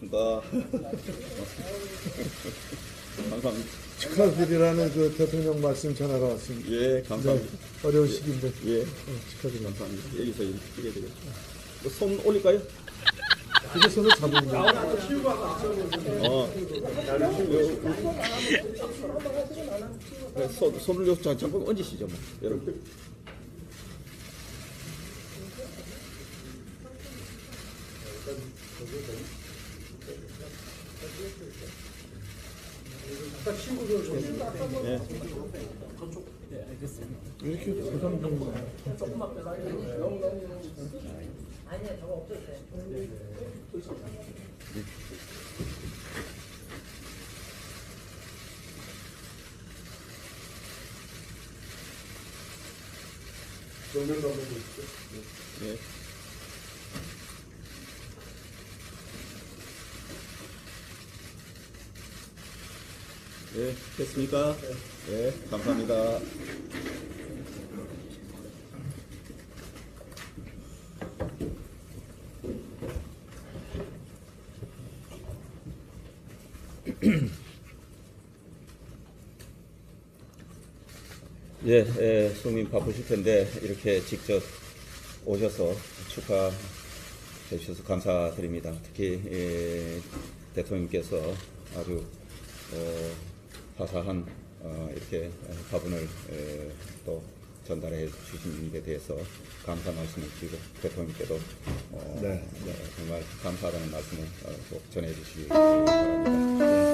반갑습니다. 감사합니다. 축하드리라는 그 대통령 말씀 전하러 왔습니다. 예, 네, 감사합니다. 어려운 시기인데 예, 어, 축하드립니다. 감사합니다. 여기서 이렇게 해야 되겠다. 뭐손 올릴까요? 이게 손을 잡으면 어. 요- 네, 손, 손을 요 잠- 잠깐 얹으시죠, 뭐. 여러분. 예. 이렇게 부담 정도. 예. 예, 됐습니까? 예, 감사합니다. 예, 예, 송민 바쁘실 텐데 이렇게 직접 오셔서 축하해 주셔서 감사드립니다. 특히 예, 대통령께서 아주 어, 화사한 어, 이렇게 화분을 에, 또 전달해 주신 데 대해서 감사 말씀을 드리고 대통령께도 어, 네. 네, 정말 감사하다는 말씀을 어, 꼭 전해 주시기 바랍니다.